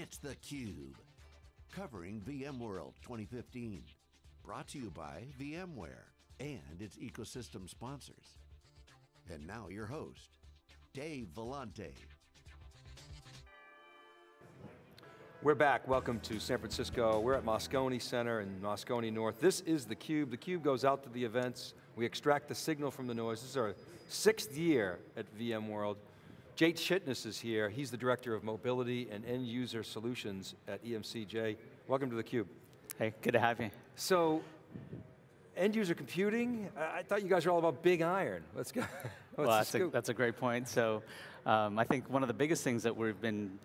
It's theCUBE, covering VMworld 2015. Brought to you by VMware and its ecosystem sponsors. And now your host, Dave Vellante. We're back, welcome to San Francisco. We're at Moscone Center in Moscone North. This is theCUBE. theCUBE goes out to the events. We extract the signal from the noise. This is our sixth year at VMworld. Jay Chitnis is here. He's the Director of Mobility and End User Solutions at EMC. Jay, welcome to theCUBE. Hey, good to have you. So, end user computing, I, thought you guys were all about big iron. Let's go. well, that's a, that's a, great point. So, um, I think one of the biggest things that we've been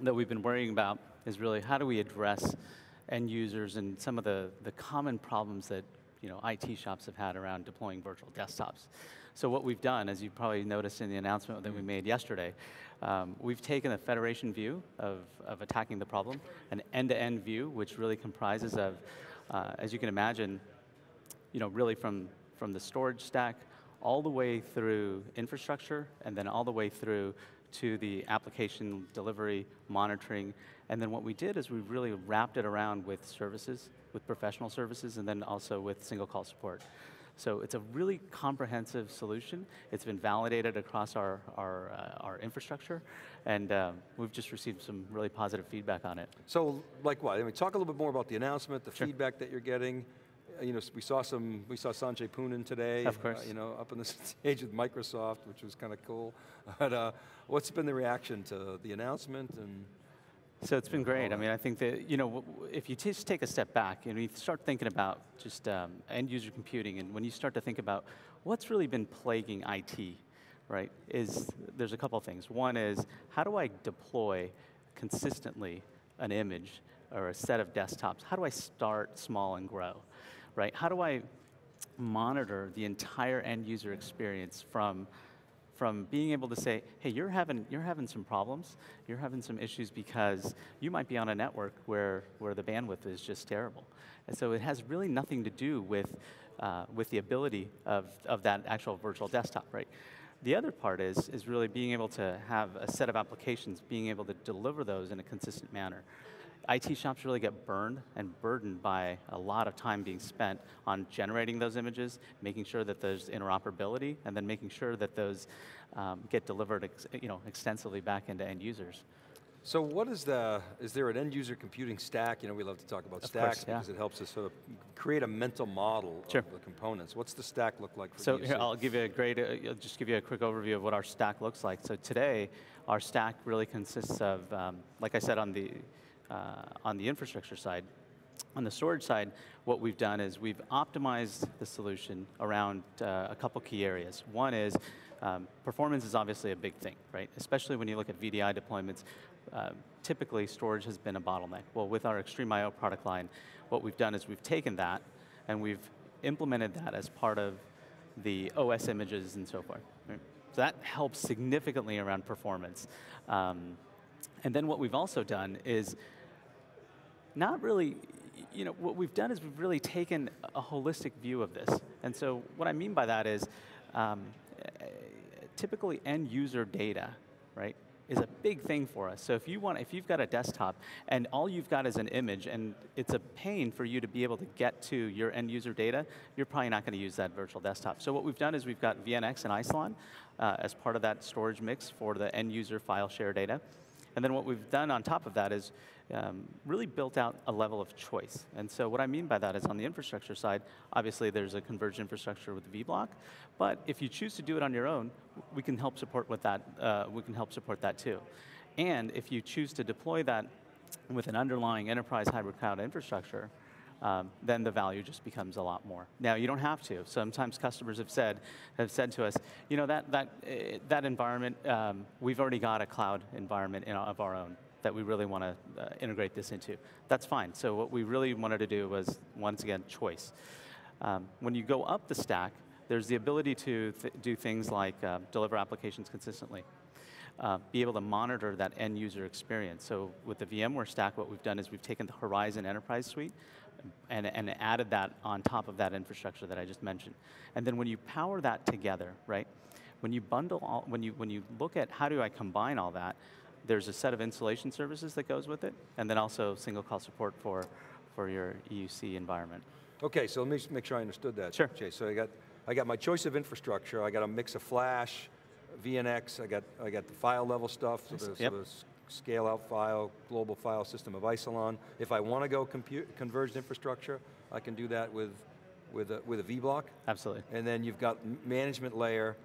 that we've been worrying about is really how do we address end users and some of the, the common problems that you know, IT shops have had around deploying virtual desktops. So what we've done, as you probably noticed in the announcement that we made yesterday, um, we've taken a federation view of, of attacking the problem, an end-to-end -end view, which really comprises of, uh, as you can imagine, you know, really from, from the storage stack all the way through infrastructure, and then all the way through to the application delivery, monitoring, and then what we did is we really wrapped it around with services, with professional services, and then also with single call support. So it's a really comprehensive solution. It's been validated across our, our, uh, our infrastructure, and uh, we've just received some really positive feedback on it. So like what? I mean, talk a little bit more about the announcement, the sure. feedback that you're getting. Uh, you know, we saw some, we saw Sanjay Poonen today. Of course. Uh, you know, up on the stage with Microsoft, which was kind of cool. But uh, what's been the reaction to the announcement and so it's been great. I mean, I think that, you know, if you just take a step back and you start thinking about just um, end user computing and when you start to think about what's really been plaguing IT, right, is there's a couple things. One is, how do I deploy consistently an image or a set of desktops? How do I start small and grow, right? How do I monitor the entire end user experience from from being able to say, hey, you're having, you're having some problems, you're having some issues because you might be on a network where, where the bandwidth is just terrible. And so it has really nothing to do with, uh, with the ability of, of that actual virtual desktop, right? The other part is, is really being able to have a set of applications, being able to deliver those in a consistent manner. IT shops really get burned and burdened by a lot of time being spent on generating those images, making sure that there's interoperability, and then making sure that those um, get delivered you know, extensively back into end users. So what is the, is there an end user computing stack? You know, we love to talk about of stacks course, yeah. because it helps us sort of create a mental model sure. of the components. What's the stack look like for So here, I'll give you a great, uh, I'll just give you a quick overview of what our stack looks like. So today, our stack really consists of, um, like I said on the, on the infrastructure side. On the storage side, what we've done is we've optimized the solution around uh, a couple key areas. One is um, performance is obviously a big thing, right? Especially when you look at VDI deployments, uh, typically storage has been a bottleneck. Well, with our XtremIO product line, what we've done is we've taken that and we've implemented that as part of the OS images and so forth. Right? So that helps significantly around performance. Um, and then what we've also done is not really, you know, what we've done is we've really taken a holistic view of this. And so what I mean by that is, um, typically end user data, right, is a big thing for us. So if you want, if you've got a desktop and all you've got is an image and it's a pain for you to be able to get to your end user data, you're probably not going to use that virtual desktop. So what we've done is we've got VNX and Isilon uh, as part of that storage mix for the end user file share data. And then what we've done on top of that is um, really built out a level of choice. And so what I mean by that is on the infrastructure side, obviously there's a converged infrastructure with vBlock, but if you choose to do it on your own, we can help support with that, uh, we can help support that too. And if you choose to deploy that with an underlying enterprise hybrid cloud infrastructure, um, then the value just becomes a lot more. Now, you don't have to. Sometimes customers have said, have said to us, you know, that, that, uh, that environment, um, we've already got a cloud environment of our own that we really want to uh, integrate this into. That's fine. So what we really wanted to do was, once again, choice. Um, when you go up the stack, there's the ability to th do things like uh, deliver applications consistently. Uh, be able to monitor that end user experience. So with the VMware stack, what we've done is we've taken the Horizon Enterprise Suite, and, and added that on top of that infrastructure that I just mentioned. And then when you power that together, right, when you bundle all, when you, when you look at how do I combine all that, There's a set of installation services that goes with it, and then also single call support for, for your EUC environment. Okay, so let me make sure I understood that. Sure. Jay. So I got, I got my choice of infrastructure, I got a mix of flash, VNX, I got, I got the file level stuff, so the, Yep. so the scale out file, global file system of Isilon. If I want to go compute, converged infrastructure, I can do that with, with a, with a vBlock. Absolutely. And then you've got management layer,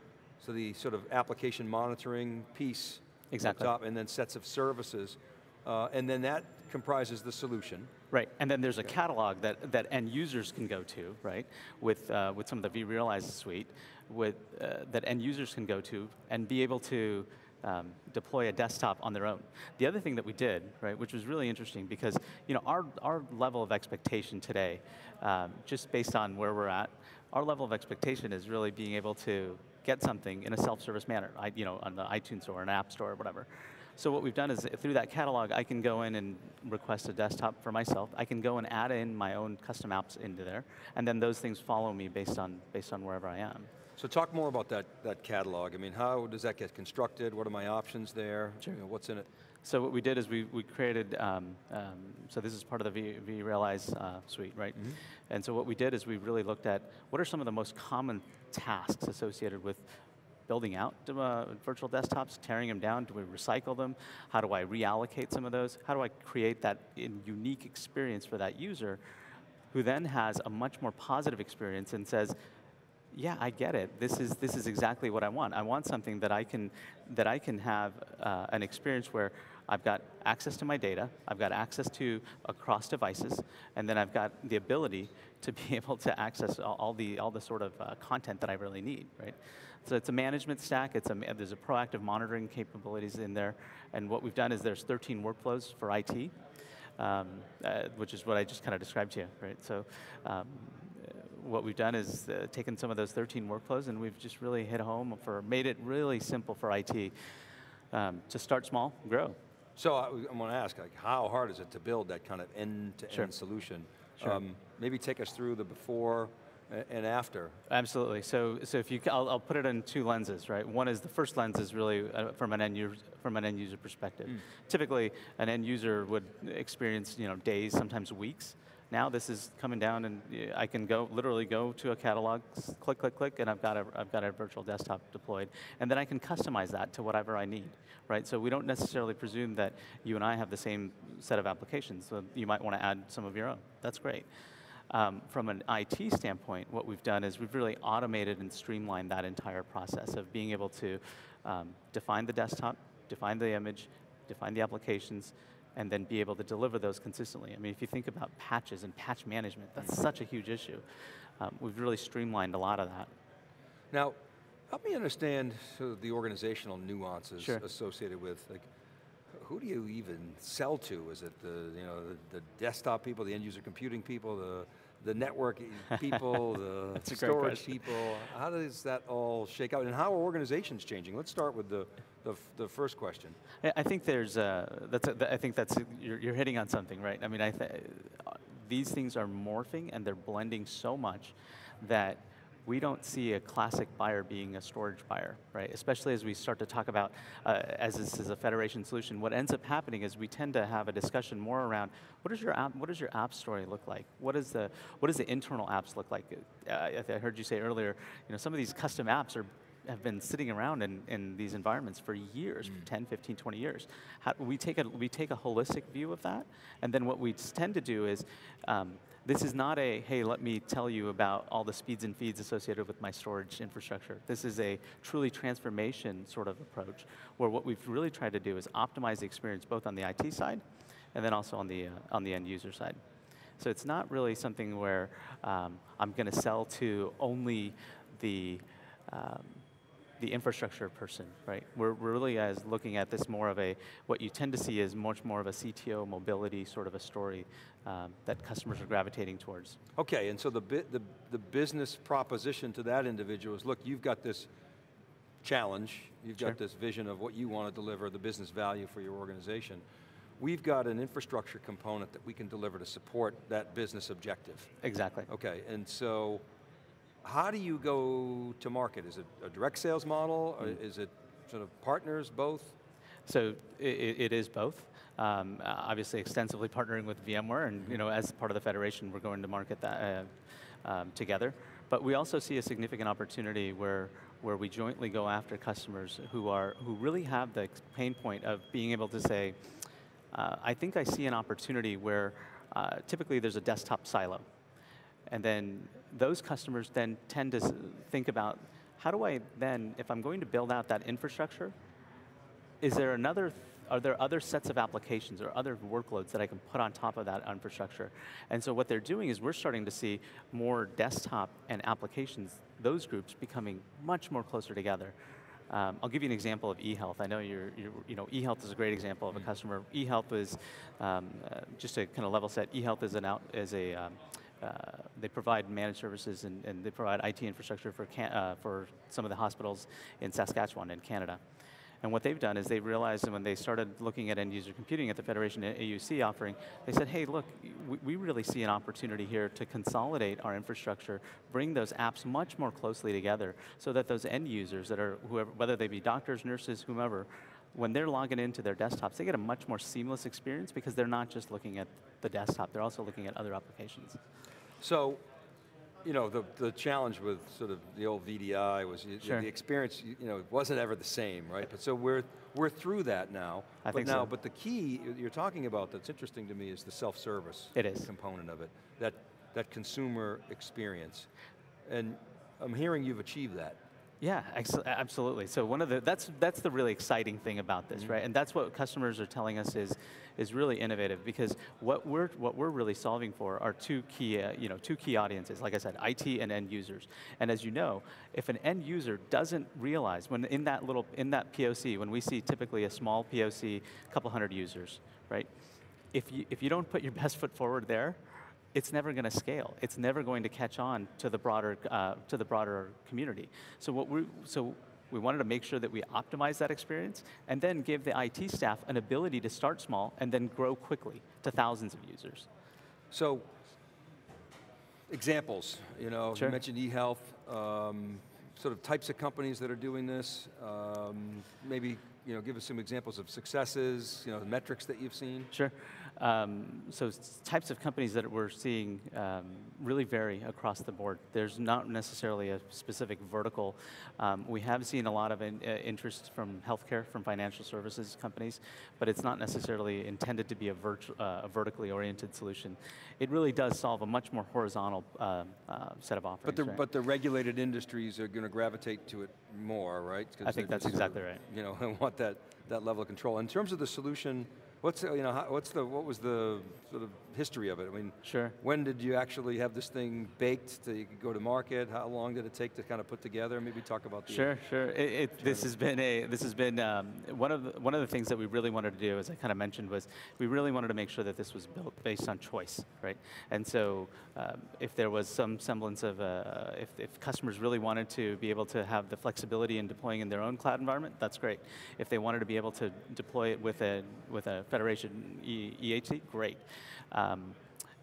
so the sort of application monitoring piece Exactly. top, and then sets of services. Uh, and then that comprises the solution. Right, and then there's a catalog that, that end users can go to, right, with, uh, with some of the vRealize suite, with, uh, that end users can go to and be able to um, deploy a desktop on their own. The other thing that we did, right, which was really interesting because, you know, our, our level of expectation today, um, just based on where we're at, our level of expectation is really being able to get something in a self-service manner, I, you know, on the iTunes store, or an app store, or whatever. So what we've done is through that catalog, I can go in and request a desktop for myself. I can go and add in my own custom apps into there, and then those things follow me based on based on wherever I am. So talk more about that, that catalog. I mean, how does that get constructed? What are my options there? Sure. You know, what's in it? So what we did is we, we created, um, um, so this is part of the v, vRealize uh, suite, right? And so what we did is we really looked at what are some of the most common tasks associated with building out uh, virtual desktops, tearing them down, do we recycle them? How do I reallocate some of those? How do I create that in- unique experience for that user who then has a much more positive experience and says, yeah, I get it. This is this is exactly what I want. I want something that I can that I can have uh, an experience where I've got access to my data, I've got access to across devices, and then I've got the ability to be able to access all, all the all the sort of uh, content that I really need. Right. So it's a management stack. It's a there's a proactive monitoring capabilities in there, and what we've done is there's 13 workflows for IT. Um, uh, which is what I just kind of described to you, right? So, um, what we've done is uh, taken some of those 13 workflows and we've just really hit home for, made it really simple for IT um, to start small, grow. So I, I want to ask, like, how hard is it to build that kind of end-to-end Sure. solution? Sure. Um, maybe take us through the before and after. Absolutely. So, so if you, I'll, I'll put it in two lenses, right? One is the first lens is really uh, from an end user, from an end user perspective. Typically, an end user would experience, you know, days, sometimes weeks. Now this is coming down, and I can go literally go to a catalog, click, click, click, and I've got a, I've got a virtual desktop deployed, and then I can customize that to whatever I need, right? So we don't necessarily presume that you and I have the same set of applications. So you might want to add some of your own. That's great. Um, from an IT standpoint, what we've done is we've really automated and streamlined that entire process of being able to um, define the desktop, define the image, define the applications, and then be able to deliver those consistently. I mean, if you think about patches and patch management, that's such a huge issue. Um, we've really streamlined a lot of that. Now, help me understand sort of the organizational nuances Sure. associated with, like, who do you even sell to? Is it the, you know, the, the desktop people, the end user computing people, the, the network people, the a storage people? How does that all shake out? And how are organizations changing? Let's start with the, the, the first question. I- think there's uh, that's a, I think that's you're, you're hitting on something, right? I mean, I th- uh, these things are morphing and they're blending so much that we don't see a classic buyer being a storage buyer, right? Especially as we start to talk about, uh, as this is a federation solution, what ends up happening is we tend to have a discussion more around what does your app, what does your app story look like? What is the, what does the internal apps look like? Uh, I I heard you say earlier, you know, some of these custom apps are have been sitting around in, in these environments for years, for 10, 15, 20 years. How, we, take a, we take a holistic view of that, and then what we tend to do is, um, this is not a, hey, let me tell you about all the speeds and feeds associated with my storage infrastructure. This is a truly transformation sort of approach, where what we've really tried to do is optimize the experience both on the IT side, and then also on the, uh, on the end user side. So it's not really something where um, I'm going to sell to only the um, the infrastructure person, right? We're, we're really as looking at this more of a what you tend to see is much more of a CTO mobility sort of a story um, that customers are gravitating towards. Okay, and so the, the, the business proposition to that individual is, look, you've got this challenge, you've Sure. got this vision of what you want to deliver, the business value for your organization. We've got an infrastructure component that we can deliver to support that business objective. Exactly. Okay, and so how do you go to market? Is it a direct sales model, or Mm. is it sort of partners, both? So it, it is both. Um, obviously, extensively partnering with VMware, and you know, as part of the federation, we're going to market that uh, um, together. But we also see a significant opportunity where where we jointly go after customers who are who really have the pain point of being able to say, uh, I think I see an opportunity where uh, typically there's a desktop silo, and then those customers then tend to think about how do I then, if I'm going to build out that infrastructure, is there another are there other sets of applications or other workloads that I can put on top of that infrastructure? And so what they're doing is we're starting to see more desktop and applications, those groups becoming much more closer together. Um, I'll give you an example of eHealth. I know you're, you're, you know, eHealth is a great example of a customer. eHealth is, um, uh, just to kind of level set, eHealth is an out, is a, um, they provide managed services and, and, they provide IT infrastructure for, uh, for some of the hospitals in Saskatchewan in Canada. And what they've done is they realized when they started looking at end user computing at the Federation EUC offering, they said, hey, look, we, we really see an opportunity here to consolidate our infrastructure, bring those apps much more closely together so that those end users that are, whoever, whether they be doctors, nurses, whomever, when they're logging into their desktops, they get a much more seamless experience because they're not just looking at the desktop, they're also looking at other applications. So you know, the, the challenge with sort of the old VDI was you, sure. the experience, you, know, it wasn't ever the same, right? But so we're, we're through that now. I but think now, so. But the key you're talking about that's interesting to me is the self-service it is. component of it, that, that consumer experience. And I'm hearing you've achieved that. Yeah, absolutely. So one of the that's that's the really exciting thing about this, mm -hmm. right? And that's what customers are telling us is is really innovative because what we're what we're really solving for are two key uh, you know two key audiences. Like I said, IT and end users. And as you know, if an end user doesn't realize when in that little in that POC when we see typically a small POC, a couple hundred users, right? If you if you don't put your best foot forward there, it's never going to scale. It's never going to catch on to the broader uh, to the broader community. So what we so we wanted to make sure that we optimize that experience and then give the IT staff an ability to start small and then grow quickly to thousands of users. So examples, you know, sure. you mentioned eHealth, um, sort of types of companies that are doing this, um, maybe you know, give us some examples of successes, you know, metrics that you've seen. Sure. Um, so types of companies that we're seeing um, really vary across the board. There's not necessarily a specific vertical. Um, we have seen a lot of in, uh, interest from healthcare, from financial services companies, but it's not necessarily intended to be a, uh, a vertically oriented solution. It really does solve a much more horizontal uh, uh set of offerings. But the, right? but the regulated industries are going to gravitate to it more, right? I think that's exactly right. You know, want that, that level of control. In terms of the solution, What's you know what's the what was the sort of history of it? I mean, sure. When did you actually have this thing baked to go to market? How long did it take to kind of put together? Maybe talk about the sure, sure. It, it, this has been a this has been um, one of the, one of the things that we really wanted to do, as I kind of mentioned, was we really wanted to make sure that this was built based on choice, right? And so, um, if there was some semblance of uh, if, if customers really wanted to be able to have the flexibility in deploying in their own cloud environment, that's great. If they wanted to be able to deploy it with a with a Federation e EHC, great. Um,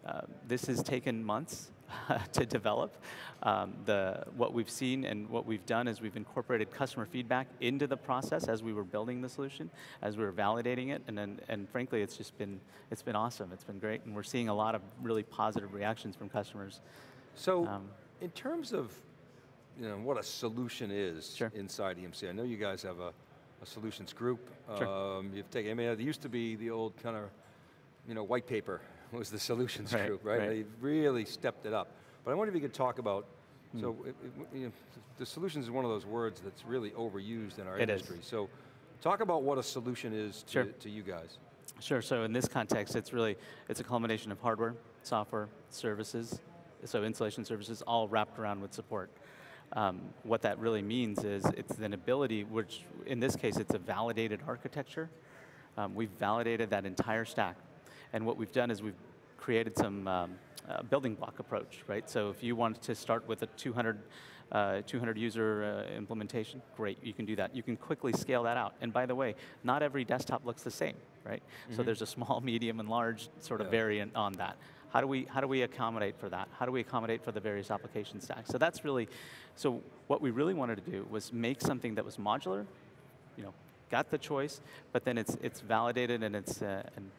uh, this has taken months to develop. Um, the, what we've seen and what we've done is we've incorporated customer feedback into the process as we were building the solution, as we were validating it, and then, and frankly, it's just been, it's been awesome. It's been great, and we're seeing a lot of really positive reactions from customers. So, um, in terms of you know, what a solution is sure. inside EMC, I know you guys have a, a solutions group. Sure. Um, you've taken, I mean, it used to be the old kind of, you know, white paper was the solutions right, group, right? right? They really stepped it up. But I wonder if you could talk about, mm. so it, it, you know, the solutions is one of those words that's really overused in our it industry. Is. So talk about what a solution is to, sure. to you guys. Sure, so in this context, it's really, it's a combination of hardware, software, services, so installation services, all wrapped around with support. Um, what that really means is it's an ability, which in this case, it's a validated architecture. Um, we've validated that entire stack and what we've done is we've created some um, uh, building block approach, right? So if you want to start with a 200, uh, 200 user uh, implementation, great, you can do that. You can quickly scale that out. And by the way, not every desktop looks the same, right? Mm -hmm. So mm-hmm. there's a small, medium, and large sort of yeah. variant on that. How do we how do we accommodate for that? How do we accommodate for the various application stacks? So that's really, so what we really wanted to do was make something that was modular, you know, got the choice, but then it's it's validated and it's uh, and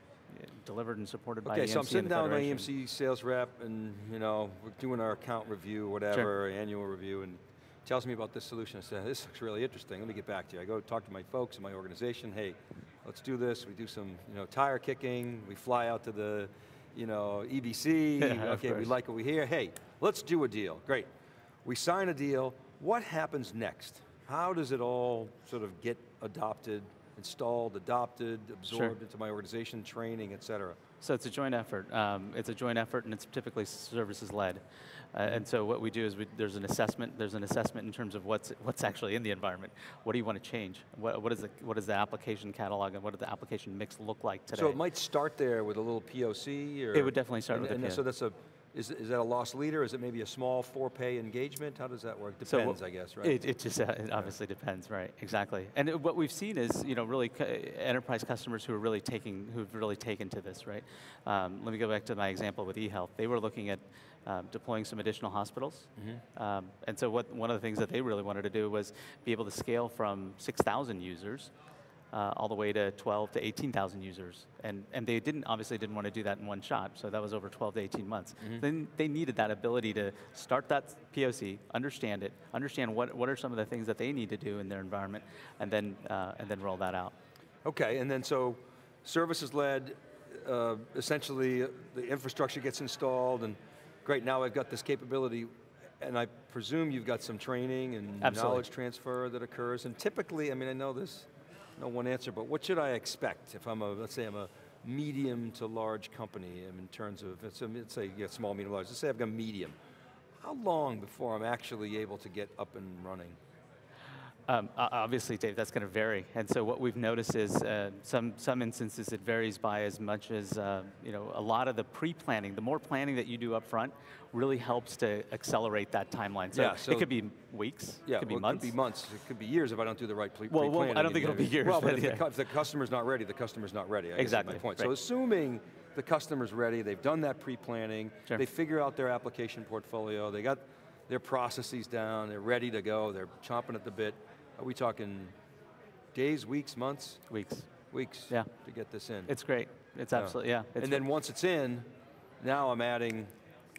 delivered and supported by Okay, so I'm sitting down with my EMC sales rep and, you know, we're doing our account review, whatever, annual review, and tells me about this solution. I said, this looks really interesting, let me get back to you. I go talk to my folks in my organization, hey, let's do this. We do some, you know, tire kicking, we fly out to the, you know, EBC, Yeah, okay, we like what we hear. Hey, let's do a deal, great. We sign a deal, what happens next? How does it all sort of get adopted, installed, adopted, absorbed into my organization, training, et cetera? So it's a joint effort. Um, it's a joint effort, and it's typically services led. Uh, and so what we do is we, there's an assessment. There's an assessment in terms of what's what's actually in the environment. What do you want to change? What, what is the what is the application catalog and what does the application mix look like today? So it might start there with a little POC, or It would definitely start and, with a POC. So that's a, is, is that a loss leader? Is it maybe a small four-pay engagement? How does that work? So Depends, I guess, right? It, it just uh, it obviously depends, right? Exactly. And it- what we've seen is, you know, really enterprise customers who are really taking, who've really taken to this, right? Um, let me go back to my example with eHealth. They were looking at um, deploying some additional hospitals, Mm-hmm. um, and so what one of the things that they really wanted to do was be able to scale from 6,000 users. Uh, all the way to 12 to 18,000 users, and and they didn't obviously didn't want to do that in one shot. So that was over 12 to 18 months. Mm-hmm. Then they needed that ability to start that POC, understand it, understand what what are some of the things that they need to do in their environment, and then uh, and then roll that out. Okay, and then so services-led, uh, essentially the infrastructure gets installed, and great, now I've got this capability, and I presume you've got some training and Absolutely. knowledge transfer that occurs, and typically, I mean, I know there's no one answer, but what should I expect if I'm a, let's say I'm a medium to large company in terms of, let's, um, let's say get small, medium, large, let's say I've got medium. How long before I'm actually able to get up and running? Um, obviously, Dave, that's going to vary. And so what we've noticed is uh, some some instances it varies by as much as uh, you know a lot of the pre-planning. The more planning that you do up front really helps to accelerate that timeline. So, Yeah, so- it could be weeks. Yeah, it could be well, months. it could be months. It could be years if I don't do the right pre- Well, well. I don't think it'll be years, Well, but if, the, yeah. cu- if the customer's not ready, the customer's not ready. I guess Exactly, my point. So assuming the customer's ready, they've done that pre-planning, Sure. they figure out their application portfolio, they got their processes down, they're ready to go, they're chomping at the bit. Are we talking days, weeks, months? Weeks. Weeks Yeah. to get this in. It's great. It's Yeah. absolutely yeah. It's and then once it's in, now I'm adding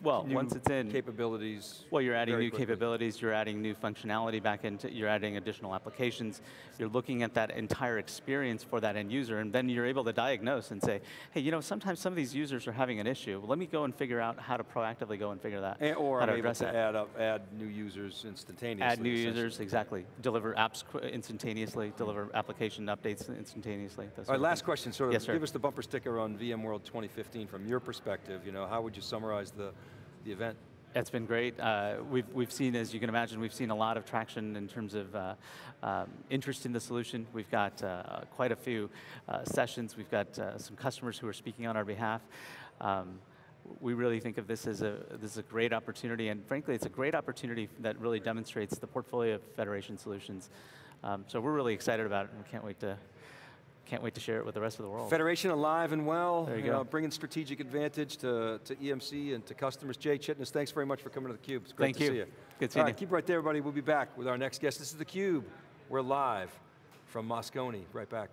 well, new once it's in, capabilities. Well, you're adding new quickly. capabilities, you're adding new functionality back into, you're adding additional applications, you're looking at that entire experience for that end user, and then you're able to diagnose and say, hey, you know, sometimes some of these users are having an issue. Well, let me go and figure out how to proactively go and figure that, And, or how I'm to able to that. add up, add new users instantaneously. Add new users, exactly. Deliver apps qu- instantaneously, mm-hmm. deliver application updates instantaneously. All right, last things. question, sort of Yes, give us the bumper sticker on VMworld 2015 from your perspective, you know, how would you summarize the, the event? It's been great. Uh, we've, we've seen, as you can imagine, we've seen a lot of traction in terms of uh, um, interest in the solution. We've got uh, quite a few uh, sessions. We've got uh, some customers who are speaking on our behalf. Um, we really think of this as a this is a great opportunity, and frankly, it's a great opportunity that really demonstrates the portfolio of Federation solutions. Um, so we're really excited about it, and we can't wait to can't wait to share it with the rest of the world. Federation alive and well, There you know, go. bringing strategic advantage to, to EMC and to customers. Jay Chitnis, thanks very much for coming to theCUBE. It's great Thank to you. see you. Good seeing All right, you. keep right there, everybody. We'll be back with our next guest. This is theCUBE. We're live from Moscone. Right back.